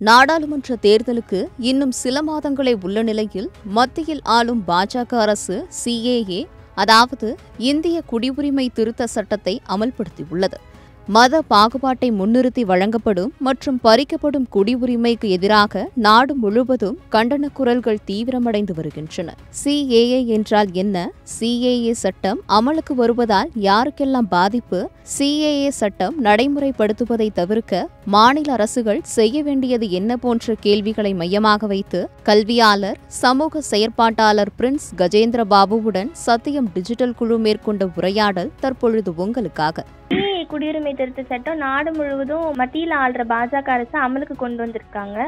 நாடாளுமன்ற தேர்தலுக்கு இன்னும் சில மாதங்களே உள்ள நிலையில் மத்தியில் ஆளும் பாஜக அரசு சிஏஏ அதாவது இந்திய குடியுரிமை திருத்த சட்டத்தை அமல்படுத்தியுள்ளது. மத பாகுபாட்டை முன்னிறுத்தி வழங்கப்படும் மற்றும் பறிக்கப்படும் குடியுரிமைக்கு எதிராக நாடு முழுவதும் கண்டன குரல்கள் தீவிரமடைந்து வருகின்றன. சிஏஏ என்றால் என்ன? சிஏஏ சட்டம் அமலுக்கு வருவதால் யாருக்கெல்லாம் பாதிப்பு? சிஏஏ சட்டம் நடைமுறைப்படுத்துவதை தவிர்க்க மாநில அரசுகள் செய்ய வேண்டியது என்ன போன்ற கேள்விகளை மையமாக வைத்து கல்வியாளர் சமூக செயற்பாட்டாளர் பிரின்ஸ் கஜேந்திர பாபுவுடன் சத்தியம் டிஜிட்டல் குழு மேற்கொண்ட உரையாடல் தற்பொழுது உங்களுக்காக. குடியுரிமை திருத்த சட்டம் நாடு முழுவதும் மத்தியில் ஆள்ற பாஜக அரசு அமலுக்கு கொண்டு வந்திருக்காங்க.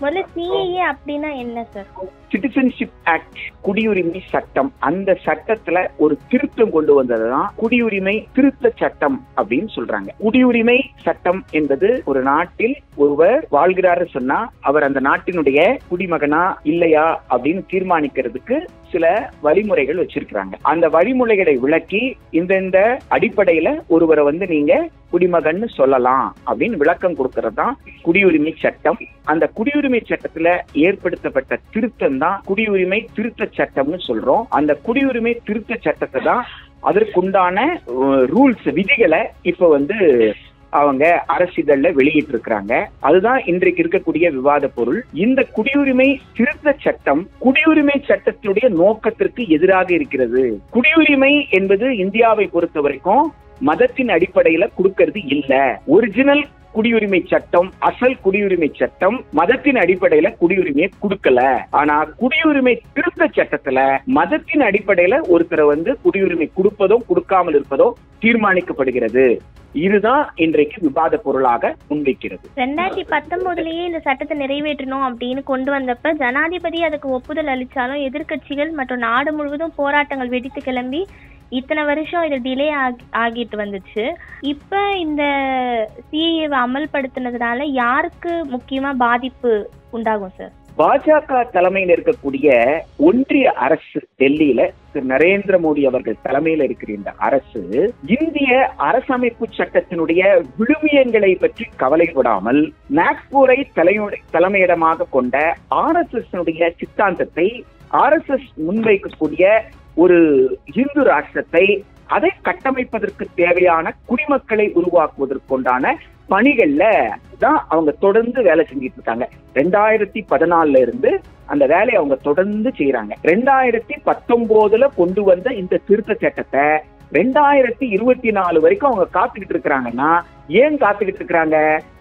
முதல்ல சிஏஏ அப்படின்னா என்ன சார் சிட்டிசன்ஷிப் ஆக்ட் குடியுரிமை சட்டம். அந்த சட்டத்துல ஒரு திருத்தம் கொண்டு வந்ததுதான் குடியுரிமை திருத்த சட்டம் அப்படின்னு சொல்றாங்க. குடியுரிமை சட்டம் என்பது ஒரு நாட்டில் ஒருவர் வாழ்கிறாரு சொன்னா அவர் அந்த நாட்டினுடைய குடிமகனா இல்லையா அப்படின்னு தீர்மானிக்கிறதுக்கு சில வழிமுறைகள் வச்சிருக்கிறாங்க. அந்த வழிமுறைகளை விளக்கி இந்தந்த அடிப்படையில ஒருவரை வந்து நீங்க குடிமகன்னு சொல்லலாம் அப்படின்னு விளக்கம் கொடுக்கறது தான் குடியுரிமை சட்டம். அந்த குடியுரிமை சட்டத்துல ஏற்படுத்தப்பட்ட திருத்தம் தான் குடியுரிமை திருத்த சட்டம்னு சொல்றோம். அந்த குடியுரிமை திருத்த சட்டத்தை தான் அதற்குண்டான ரூல்ஸ் விதிகளை இப்ப வந்து அவங்க அரசிதழ்ல வெளியிட்டு இருக்கிறாங்க அதுதான் இன்றைக்கு இருக்கக்கூடிய விவாத பொருள். இந்த குடியுரிமை திருத்த சட்டம் குடியுரிமை சட்டத்தினுடைய நோக்கத்திற்கு எதிராக இருக்கிறது. குடியுரிமை என்பது இந்தியாவை பொறுத்த வரைக்கும் மதத்தின் அடிப்படையில கொடுக்கறது இல்ல. ஒரிஜினல் குடியுரிமை சட்டம் அசல் குடியுரிமை சட்டம் மதத்தின் அடிப்படையில குடியுரிமையை கொடுக்கல. ஆனா குடியுரிமை திருத்த சட்டத்துல மதத்தின் அடிப்படையில ஒருத்தரை வந்து குடியுரிமை கொடுப்பதோ கொடுக்காமல் இருப்பதோ தீர்மானிக்கப்படுகிறது. இதுதான் இன்றைக்கு விவாத பொருளாக முன்வைக்கிறது. ரெண்டாயிரத்தி பத்தொன்பதுலயே இந்த சட்டத்தை நிறைவேற்றணும் அப்படின்னு கொண்டு வந்தப்ப ஜனாதிபதி அதுக்கு ஒப்புதல் அளிச்சாலும் எதிர்க்கட்சிகள் மற்றும் நாடு முழுவதும் போராட்டங்கள் வெடித்து கிளம்பி இத்தனை வருஷம் இது டிலே ஆகிட்டு வந்துச்சு. இப்ப இந்த சிஏஏ அமல்படுத்தினதுனால யாருக்கு முக்கியமா பாதிப்பு உண்டாகும் சார் பாஜக தலைமையில் இருக்கக்கூடிய ஒன்றிய அரசு டெல்லியில திரு நரேந்திர மோடி அவர்கள் தலைமையில் இருக்கிற இந்த அரசு இந்திய அரசமைப்பு சட்டத்தினுடைய விழுமியங்களை பற்றி கவலைப்படாமல் நாக்பூரை தலைமையிடமாக கொண்ட ஆர் எஸ் எஸ் சித்தாந்தத்தை ஆர் எஸ் எஸ் முன்வைக்கக்கூடிய ஒரு இந்து ராஷ்டிரத்தை அதை கட்டமைப்பதற்கு தேவையான குடிமக்களை உருவாக்குவதற்குண்டான பணிகள்ல தான் அவங்க தொடர்ந்து வேலை செஞ்சிட்டு இருக்காங்க ரெண்டாயிரத்தி பதினாலுல இருந்து அந்த வேலையை அவங்க தொடர்ந்து செய்யறாங்க ரெண்டாயிரத்தி பத்தொன்பதுல கொண்டு வந்த இந்த திருத்த சட்டத்தை ரெண்டாயிரத்தி இருபத்தி நாலு வரைக்கும் அவங்க காத்துக்கிட்டு இருக்கிறாங்கன்னா ஏன் காத்துக்கிட்டு இருக்கிறாங்க?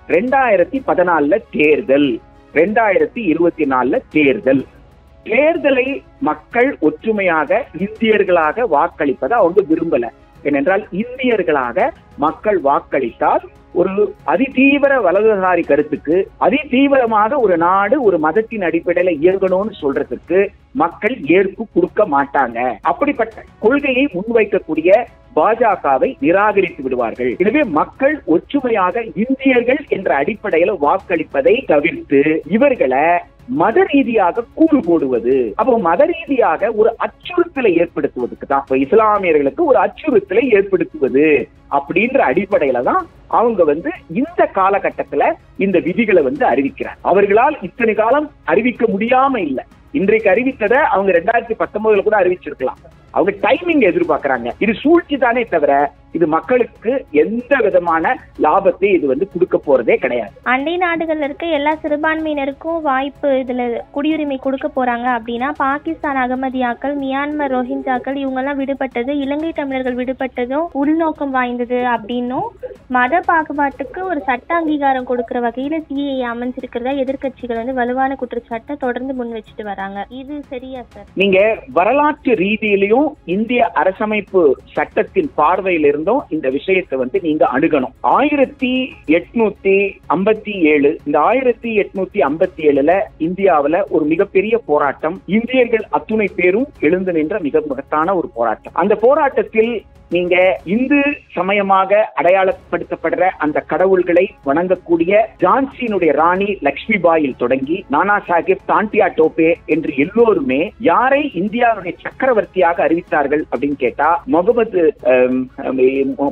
ரெண்டாயிரத்தி பதினாலுல தேர்தல். ரெண்டாயிரத்தி இருபத்தி நாலுல தேர்தல். தேர்தலை மக்கள் ஒற்றுமையாக இந்தியர்களாக வாக்களிப்பதை அவங்க விரும்பல. ஏனென்றால் இந்தியர்களாக மக்கள் வாக்களித்தால் ஒரு அதிதீவிர வலதுசாரி கருத்துக்கு அதிதீவிரமாக ஒரு நாடு ஒரு மதத்தின் அடிப்படையில இயங்கணும்னு சொல்றதுக்கு மக்கள் ஏற்பு கொடுக்க மாட்டாங்க. அப்படிப்பட்ட கொள்கையை முன்வைக்கக்கூடிய பாஜகவை நிராகரித்து விடுவார்கள். எனவே மக்கள் ஒற்றுமையாக இந்தியர்கள் என்ற அடிப்படையில வாக்களிப்பதை தவிர்த்து இவர்களை மத ரீதியாக கூறு போடுவது. அப்போ மத ரீதியாக ஒரு அச்சுறுத்தலை ஏற்படுத்துவதற்கு தான். இப்ப இஸ்லாமியர்களுக்கு ஒரு அச்சுறுத்தலை ஏற்படுத்துவது அப்படின்ற அடிப்படையில தான் அவங்க வந்து இந்த காலகட்டத்துல இந்த விதிகளை வந்து அறிவிக்கிறார். அவர்களால் இத்தனை காலம் அறிவிக்க முடியாம இல்ல. இன்றைக்கு அறிவித்ததை அவங்க ரெண்டாயிரத்தி பத்தொன்பதுல கூட அறிவிச்சிருக்கலாம். அவங்க டைமிங் எதிர்பார்க்கறாங்க. இது சூழ்ச்சி தானே தவிர இது மக்களுக்கு எந்த விதமான லாபத்தை இது வந்து கொடுக்க போறதே கிடையாது. அண்டை நாடுகள்ல இருக்க எல்லா சிறுபான்மையினருக்கும் வாய்ப்பு இதுல குடியுரிமை கொடுக்க போறாங்க அப்படின்னா பாகிஸ்தான் அகமதியாக்கள் மியான்மர் ரோஹிஞ்சாக்கள் இவங்க எல்லாம் விடுபட்டது இலங்கை தமிழர்கள் விடுபட்டதும் உள்நோக்கம் வாய்ந்தது அப்படின்னும் மத பாகுபாட்டுக்கு ஒரு சட்ட அங்கீகாரம் கொடுக்கிற வகையில சிஏ அமைஞ்சிருக்கிறதா எதிர்க்கட்சிகள் வந்து வலுவான குற்றச்சாட்டை தொடர்ந்து முன் வச்சுட்டு வராங்க. இது சரியா சார் நீங்க வரலாற்று ரீதியிலையும் இந்திய அரசமைப்பு சட்டத்தின் பார்வையில இருந்தும் இந்த விஷயத்தை வந்து நீங்க அணுகணும். ஆயிரத்தி எட்நூத்தி ஐம்பத்தி ஏழு இந்த ஆயிரத்தி எட்நூத்தி ஐம்பத்தி ஏழுல இந்தியாவில ஒரு மிகப்பெரிய போராட்டம் இந்தியர்கள் அத்துணை பேரும் எழுந்து நின்ற மிக மகத்தான ஒரு போராட்டம். அந்த போராட்டத்தில் நீங்க இந்து சமயமாக அடையாளப்படுத்தப்படுற அந்த கடவுள்களை வணங்கக்கூடிய ஜான்சியினுடைய ராணி லக்ஷ்மி பாயில் தொடங்கி நானா சாஹிப் தாண்டியா டோபே என்று எல்லோருமே யாரை இந்தியாவுடைய சக்கரவர்த்தியாக அறிவித்தார்கள் அப்படின்னு கேட்டா முகமது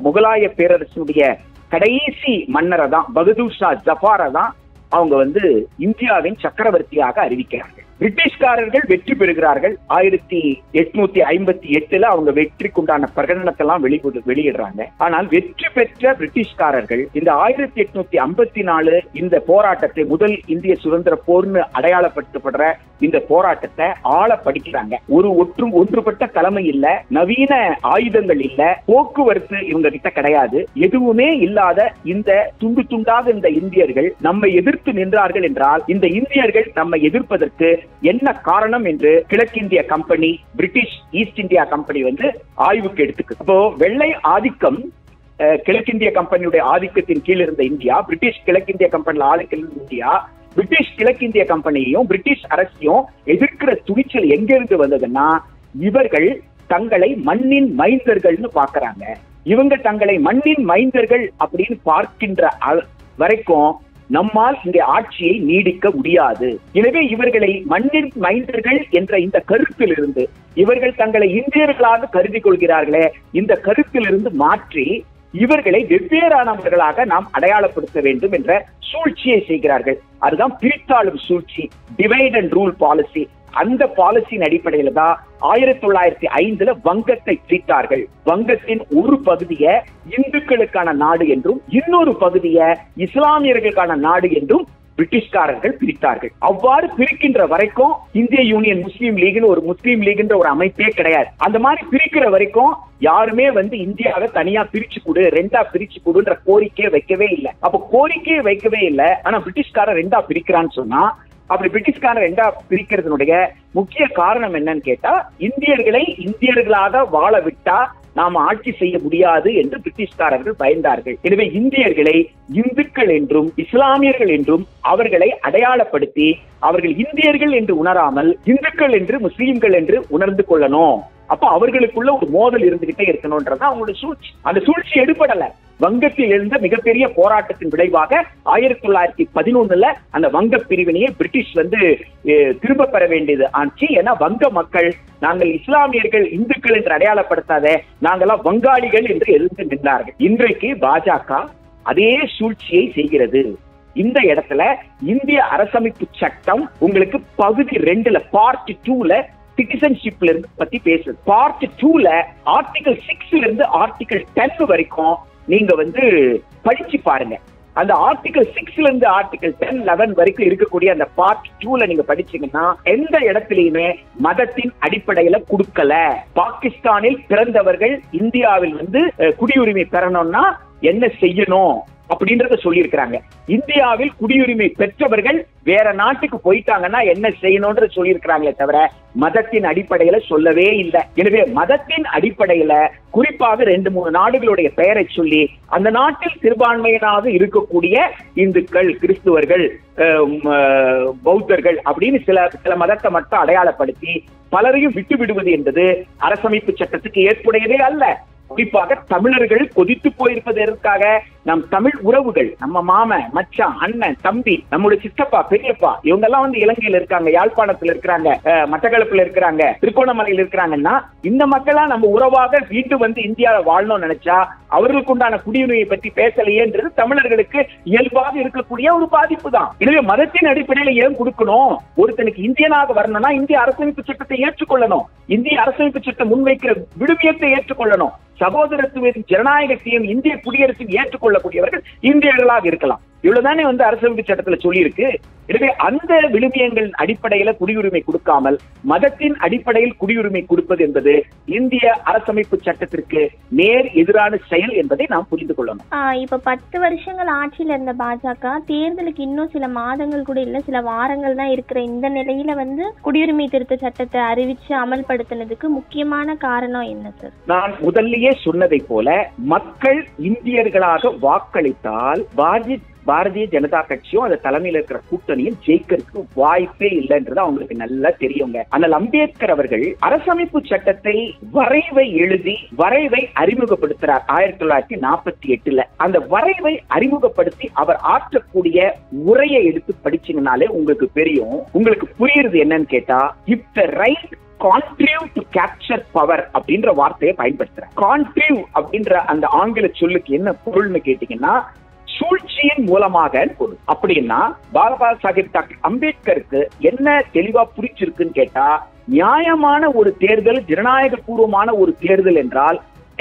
முகலாய பேரரசுடைய கடைசி மன்னரை தான் பகதூர் ஷா ஜஃபாரை தான் அவங்க வந்து இந்தியாவின் சக்கரவர்த்தியாக அறிவிக்கிறார்கள் பிரிட்டிஷ்காரர்கள் வெற்றி பெறுகிறார்கள். ஆயிரத்தி எட்நூத்தி ஐம்பத்தி எட்டுல அவங்க வெற்றிக்குண்டான பிரகடனத்தெல்லாம் வெளி வெளியிடுறாங்க. ஆனால் வெற்றி பெற்ற பிரிட்டிஷ்காரர்கள் இந்த ஆயிரத்தி எட்நூத்தி ஐம்பத்தி நாலு இந்த போராட்டத்தை முதல் இந்திய சுதந்திர போர்னு அடையாளப்படுத்தப்படுற இந்த போராட்டத்தை ஆள படிக்கிறாங்க. ஒரு ஒற்றும் ஒன்றுபட்ட தலைமை இல்ல நவீன ஆயுதங்கள் இல்ல போக்குவரத்து இவங்க கிட்ட கிடையாது. எதுவுமே இல்லாத இந்த துண்டு துண்டாக இந்த இந்தியர்கள் நம்மை எதிர்த்து நின்றார்கள் என்றால் இந்த இந்தியர்கள் நம்மை எதிர்ப்பதற்கு என்ன காரணம் என்று கிழக்கிந்திய company British East India company வந்து ஆய்வுக்கு எடுத்துக்கு அப்போ வெள்ளை ஆதிக்கம் கிழக்கிந்திய கம்பெனியுடைய ஆதிக்கத்தின் கீழ் இருந்த இந்தியா பிரிட்டிஷ் கிழக்கிந்திய கம்பெனியில் ஆதிக்கம் இருந்த இந்தியா பிரிட்டிஷ் கிழக்கிந்திய கம்பெனியையும் பிரிட்டிஷ் அரசையும் எதிர்க்கிற துணிச்சல் எங்கிருந்து வந்ததுன்னா இவர்கள் தங்களை மண்ணின் மைந்தர்கள்னு பாக்குறாங்க இவங்க தங்களை மண்ணின் மைந்தர்கள் அப்படின்னு பார்க்கின்ற வரைக்கும் நம்மால் இந்த ஆட்சியை நீடிக்க முடியாது. எனவே இவர்களை மண்ணின் மைந்தர்கள் என்ற இந்த கருத்திலிருந்து இவர்கள் தங்களை இந்தியர்களாக கருதி கொள்கிறார்களே இந்த கருத்திலிருந்து மாற்றி இவர்களை வெவ்வேறானவர்களாக நாம் அடையாளப்படுத்த வேண்டும் என்ற சூழ்ச்சியை செய்கிறார்கள். அதுதான் பிரித்தாளும் சூழ்ச்சி டிவைட் அண்ட் ரூல் பாலிசி அந்த பாலிசியின் அடிப்படையில தான் ஆயிரத்தி தொள்ளாயிரத்தி ஐந்துல வங்கத்தை பிரித்தார்கள். வங்கத்தின் ஒரு பகுதியை இந்துக்களுக்கான நாடு என்றும் இன்னொரு பகுதியை இஸ்லாமியர்களுக்கான நாடு என்றும் பிரிட்டிஷ்காரர்கள் பிரித்தார்கள். அவ்வாறு பிரிக்கின்ற வரைக்கும் இந்திய யூனியன் முஸ்லீம் லீக்னு ஒரு முஸ்லீம் லீக்ன்ற ஒரு அமைப்பே கிடையாது. அந்த மாதிரி பிரிக்கிற வரைக்கும் யாருமே வந்து இந்தியாவை தனியா பிரிச்சு கொடு ரெண்டா பிரிச்சு கொடுன்ற கோரிக்கையை வைக்கவே இல்லை. அப்ப கோரிக்கையை வைக்கவே இல்லை. ஆனா பிரிட்டிஷ்காரன் ரெண்டா பிரிக்கிறான்னு சொன்னா அப்படி பிரிட்டிஷ்காரன் ரெண்டா பிரிக்கிறதுனுடைய முக்கிய காரணம் என்னன்னு கேட்டா இந்தியர்களை இந்தியர்களாக வாழ விட்டா நாம ஆட்சி செய்ய முடியாது என்று பிரிட்டிஷ்காரர்கள் பயந்தார்கள். எனவே இந்தியர்களை இந்துக்கள் என்றும் இஸ்லாமியர்கள் என்றும் அவர்களை அடையாளப்படுத்தி அவர்கள் இந்தியர்கள் என்று உணராமல் இந்துக்கள் என்று முஸ்லீம்கள் என்று உணர்ந்து கொள்ளணும். அப்ப அவர்களுக்குள்ள ஒரு மோதல் இருந்துகிட்டே இருக்கணும்ன்றதான் அவங்களோட சூழ்ச்சி. அந்த சூழ்ச்சி எடுபடல. வங்கத்தில் இருந்த மிகப்பெரிய போராட்டத்தின் விளைவாக ஆயிரத்தி தொள்ளாயிரத்தி பதினொன்னுல அந்த வங்க பிரிவினையை பிரிட்டிஷ் வந்து திரும்ப பெற வேண்டியது. ஆச்சு. ஏன்னா வங்க மக்கள் நாங்கள் இஸ்லாமியர்கள் இந்துக்கள் என்று அடையாளப்படுத்தாத நாங்கெல்லாம் வங்காளிகள் என்று எழுந்து நின்றார்கள். இன்றைக்கு பாஜக அதே சூழ்ச்சியை செய்கிறது. இந்த இடத்துல இந்திய அரசமைப்பு சட்டம் உங்களுக்கு பகுதி ரெண்டுல பார்ட் டூல சிட்டிசன்ஷிப்ல இருந்து பத்தி பேசுது. பார்ட் டூல ஆர்டிகல் சிக்ஸ்ல இருந்து ஆர்டிகல் டென் வரைக்கும் நீங்க வந்து படிச்சு பாருங்க. அந்த ஆர்டிகல் சிக்ஸ்ல இருந்து ஆர்டிகல் டென் லெவன் வரைக்கும் இருக்கக்கூடிய அந்த பார்ட் டூல நீங்க படிச்சீங்கன்னா எந்த இடத்துலயுமே மதத்தின் அடிப்படையில கொடுக்கல. பாகிஸ்தானில் பிறந்தவர்கள் இந்தியாவில் வந்து குடியுரிமை பெறணும்னா என்ன செய்யணும்? அப்படின்றத சொல்லியிருக்கிறாங்க. இந்தியாவில் குடியுரிமை பெற்றவர்கள் வேற நாட்டுக்கு போயிட்டாங்கன்னா என்ன செய்யணும்ன்ற சொல்லியிருக்கிறாங்களே தவிர மதத்தின் அடிப்படையில சொல்லவே இல்லை. எனவே மதத்தின் அடிப்படையில குறிப்பாக ரெண்டு மூணு நாடுகளுடைய பெயரை சொல்லி அந்த நாட்டில் சிறுபான்மையினாக இருக்கக்கூடிய இந்துக்கள் கிறிஸ்துவர்கள் பௌத்தர்கள் அப்படின்னு சில சில மதத்தை மட்டும் அடையாளப்படுத்தி பலரையும் விட்டு விடுவது என்பது அரசமைப்பு சட்டத்துக்கு ஏற்புடையதே அல்ல. குறிப்பாக தமிழர்கள் கொதித்து போயிருப்பதற்காக நம் தமிழ் உறவுகள் நம்ம மாமன் மச்சான் அண்ணன் தம்பி நம்முடைய சித்தப்பா பெரியப்பா இவங்க எல்லாம் வந்து இலங்கையில இருக்காங்க யாழ்ப்பாணத்துல இருக்கிறாங்க மட்டக்களப்புல இருக்கிறாங்க திருக்கோணமலையில் இருக்கிறாங்கன்னா இந்த மக்களா நம்ம உறவாக வீட்டு வந்து இந்தியாவை வாழணும்னு நினைச்சா அவர்களுக்கு உண்டான குடியுரிமையை பற்றி பேசலையேன்றது தமிழர்களுக்கு இயல்பாக இருக்கக்கூடிய ஒரு பாதிப்பு தான் எனவே மதத்தின் அடிப்படையில ஏன் கொடுக்கணும்? ஒருத்தனுக்கு இந்தியனாக வரணும்னா இந்திய அரசமைப்பு சட்டத்தை ஏற்றுக்கொள்ளணும். இந்திய அரசமைப்பு சட்டம் முன்வைக்கிற விடுமியத்தை ஏற்றுக்கொள்ளணும். சகோதரத்துவத்தின் ஜனநாயகத்தையும் இந்திய குடியரசையும் கொள்ளக்கூடியவர்கள் இந்தியர்களாக இருக்கலாம். இவ்வளவுதானே வந்து அரசமைப்பு சட்டத்துல சொல்லியிருக்கு. எனவே அந்த விழுமியங்களின் அடிப்படையில குடியுரிமை கொடுக்காமல் மதத்தின் அடிப்படையில் குடியுரிமை கொடுப்பது என்பது இந்திய அரசமைப்பு சட்டத்திற்கு நேர் எதிரான செயல் என்பதை நாம் புரிந்து கொள்ளணும். இப்ப பத்து வருஷங்கள் ஆட்சியில இருந்த பாஜக தேர்தலுக்கு இன்னும் சில மாதங்கள் கூட இல்ல சில வாரங்கள் தான் இருக்கிற இந்த நிலையில வந்து குடியுரிமை திருத்த சட்டத்தை அறிவிச்சு அமல்படுத்தினதுக்கு முக்கியமான காரணம் என்ன சார் நான் முதல்லயே சொன்னதை போல மக்கள் இந்தியர்களாக வாக்களித்தால் பாரதிய பாரதிய ஜனதா கட்சியும் அது தலைமையில் இருக்கிற கூட்டணியும் ஜெயிக்கிறதுக்கு வாய்ப்பே இல்லைன்றது அவங்களுக்கு நல்லா தெரியுங்க. ஆனால் அம்பேத்கர் அவர்கள் அரசமைப்பு சட்டத்தை வரைவை எழுதி வரைவை அறிமுகப்படுத்துறார் ஆயிரத்தி தொள்ளாயிரத்தி நாற்பத்தி எட்டுல. அந்த வரைவை அறிமுகப்படுத்தி அவர் ஆற்றக்கூடிய உரையை எடுத்து படிச்சீங்கனாலே உங்களுக்கு தெரியும். உங்களுக்கு புரியுறது என்னன்னு கேட்டா if the right contrive to capture power அப்படின்ற வார்த்தையை பயன்படுத்துறேன் கான்ட்ரிவ் அப்படின்ற அந்த ஆங்கில சொல்லுக்கு என்ன பொருள்னு கேட்டீங்கன்னா சூழ்ச்சியின் மூலமாக பொருள் அப்படின்னா பாபா சாஹிப் டாக்டர் அம்பேத்கருக்கு என்ன தெளிவா புரிச்சிருக்குன்னு கேட்டா நியாயமான ஒரு தேர்தல் ஜனநாயக பூர்வமான ஒரு தேர்தல் என்றால்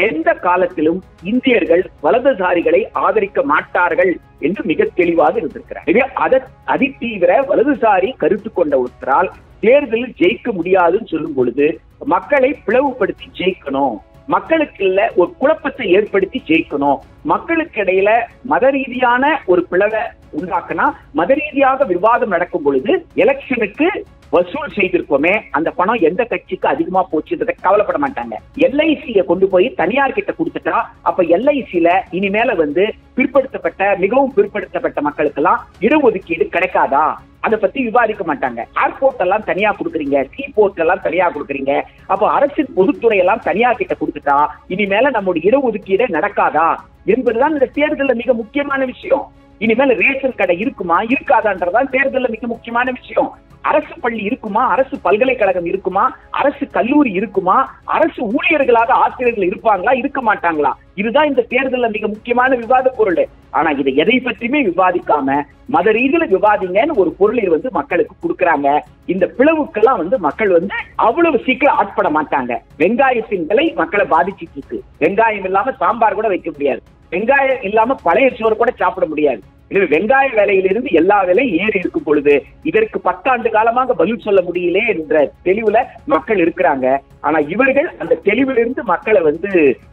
எந்த காலத்திலும் இந்தியர்கள் வலதுசாரிகளை ஆதரிக்க மாட்டார்கள் என்று மிக தெளிவாக இருந்திருக்கிறார். அத அதிதீவிர வலதுசாரி கருத்து கொண்ட ஒருத்தரால் தேர்தலில் ஜெயிக்க முடியாதுன்னு சொல்லும் பொழுது மக்களை பிளவுபடுத்தி ஜெயிக்கணும். மக்களுக்கு இல்ல ஒரு குழப்பத்தை ஏற்படுத்தி ஜெயிக்கணும். மக்களுக்கு இடையில மத ரீதியான ஒரு பிளவை உண்டாக்குனா மத ரீதியாக விவாதம் நடக்கும் பொழுது எலெக்ஷனுக்கு வசூல் செய்திருக்கோமே அந்த பணம் எந்த கட்சிக்கு அதிகமா போச்சுன்றதை கவலைப்பட மாட்டாங்க. எல்ஐசிய கொண்டு போய் தனியார் கிட்ட கொடுத்துட்டா அப்ப எல்ஐசில இனிமேல வந்து பிற்படுத்தப்பட்ட மிகவும் பிற்படுத்தப்பட்ட மக்களுக்கெல்லாம் இடஒதுக்கீடு கிடைக்காதா? அதை பத்தி விவாதிக்க மாட்டாங்க. ஏர்போர்ட் எல்லாம் தனியா கொடுக்குறீங்க சீ போர்ட் எல்லாம் தனியா கொடுக்குறீங்க. அப்போ அரசின் பொதுத்துறை எல்லாம் தனியார் கிட்ட கொடுத்துட்டா இனிமேல நம்முடைய இடஒதுக்கீடு நடக்காதா? என்பதுதான் இந்த தேர்தலில் மிக முக்கியமான விஷயம். இனிமேல் ரேஷன் கடை இருக்குமா? இருக்காதான்றதான் தேர்தலில் மிக முக்கியமான விஷயம். அரசு பள்ளி இருக்குமா? அரசு பல்கலைக்கழகம் இருக்குமா? அரசு கல்லூரி இருக்குமா? அரசு ஊழியர்களாக ஆசிரியர்கள் இருப்பாங்களா? இருக்க மாட்டாங்களா? இதுதான் இந்த தேர்தலில் மிக முக்கியமான விவாத பொருள். ஆனா இதை எதை பற்றியுமே விவாதிக்காம மத ரீதியில விவாதிங்கன்னு ஒரு பொருளை வந்து மக்களுக்கு கொடுக்குறாங்க. இந்த பிளவுக்கெல்லாம் வந்து மக்கள் வந்து அவ்வளவு சீக்கிரம் ஆட்பட மாட்டாங்க. வெங்காயத்தின் விலை மக்களை பாதிச்சிட்டு இருக்கு. வெங்காயம் இல்லாம சாம்பார் கூட வைக்க முடியாது. வெங்காயம் இல்லாம பழைய சோறு கூட சாப்பிட முடியாது. எனவே வெங்காய விலையிலிருந்து எல்லா விலையும் ஏறி இருக்கும் பொழுது இதற்கு பத்தாண்டு காலமாக பதில் சொல்ல முடியலே என்ற தெளிவுல மக்கள் இருக்கிறாங்க. ஆனா இவர்கள் அந்த தெளிவிலிருந்து மக்களை வந்து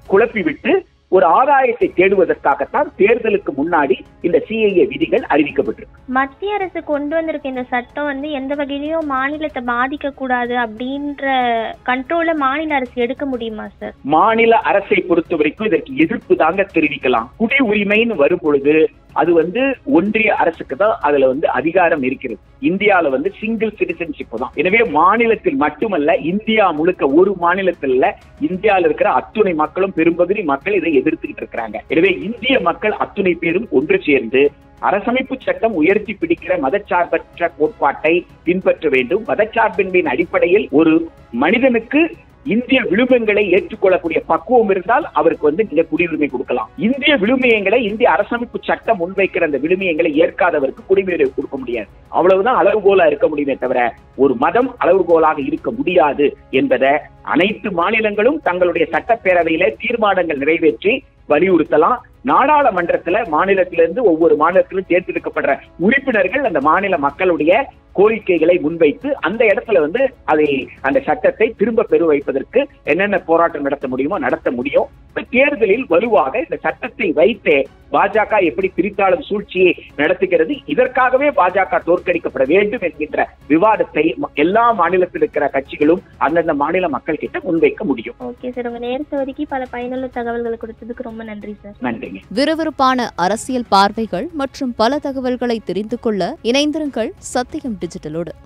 குழப்பி விட்டு ஒரு ஆதாயத்தை தேடுவதற்காகத்தான் தேர்தலுக்கு முன்னாடி இந்த சிஐஏ விதிகள் அறிவிக்கப்பட்டிருக்கு. மத்திய அரசு கொண்டு வந்திருக்க இந்த சட்டம் வந்து எந்த வகையிலயும் மாநிலத்தை பாதிக்க கூடாது அப்படின்ற கண்ட்ரோல மாநில அரசு எடுக்க முடியுமா சார் மாநில அரசை பொறுத்த வரைக்கும் இதற்கு எதிர்ப்பு தாங்க தெரிவிக்கலாம். குடி உரிமைன்னு வரும் பொழுது அது வந்து ஒன்றிய அரசுக்கு தான் அதுல வந்து அதிகாரம் இருக்கிறது. இந்தியால வந்து சிங்கிள் சிட்டிசன்ஷிப் தான். எனவே மாநிலத்தில் மட்டுமல்ல இந்தியா முழுக்க ஒரு மாநிலத்தில் இந்தியாவில் இருக்கிற அத்துணை மக்களும் பெரும்பகுதி மக்கள் இதை எதிர்த்துக்கிட்டு இருக்கிறாங்க. எனவே இந்திய மக்கள் அத்துணை பேரும் ஒன்று சேர்ந்து அரசமைப்பு சட்டம் உயர்த்தி பிடிக்கிற மதச்சார்பற்ற கோட்பாட்டை பின்பற்ற வேண்டும். மதச்சார்பின்மையின் அடிப்படையில் ஒரு மனிதனுக்கு இந்திய விழுமியங்களை ஏற்றுக்கொள்ளக்கூடிய பக்குவம் இருந்தால் அவருக்கு வந்து நீங்க குடியுரிமை கொடுக்கலாம். இந்திய விழுமியங்களை இந்திய அரசமைப்பு சட்டம் முன்வைக்கிற அந்த விழுமியங்களை ஏற்காதவருக்கு குடியுரிமை கொடுக்க முடியாது. அவ்வளவுதான் அளவுகோலா இருக்க முடியுமே தவிர ஒரு மதம் அளவுகோலாக இருக்க முடியாது என்பதை அனைத்து மாநிலங்களும் தங்களுடைய சட்டப்பேரவையில தீர்மானங்கள் நிறைவேற்றி வலியுறுத்தலாம். நாடாளுமன்றத்துல மாநிலத்திலிருந்து ஒவ்வொரு மாநிலத்திலும் தேர்ந்தெடுக்கப்படுற உறுப்பினர்கள் அந்த மாநில மக்களுடைய கோரிக்கைகளை முன்வைத்து அந்த இடத்துல வந்து அதை அந்த சட்டத்தை திரும்ப பெறு வைப்பதற்கு என்னென்ன போராட்டம் நடத்த முடியுமோ நடத்த முடியும். தேர்தலில் வலுவாக இந்த சட்டத்தை வைத்தே பாஜக எப்படி பிரித்தாளும் சூழ்ச்சியை நடத்துகிறது இதற்காகவே பாஜக தோற்கடிக்கப்பட வேண்டும் என்கின்ற விவாதத்தை எல்லா மாநிலத்தில் இருக்கிற கட்சிகளும் அந்தந்த மாநில மக்கள் கிட்ட முன்வைக்க முடியும். ஓகே சார் உங்க நேரத்தை ஒதுக்கி பல பயனுள்ள தகவல்களை கொடுத்ததுக்கு ரொம்ப நன்றி சார். நன்றிங்க. விறுவிறுப்பான அரசியல் பார்வைகள் மற்றும் பல தகவல்களை தெரிந்து கொள்ள இணைந்திருங்கள் சத்தியம் டிஜிட்டலோடு.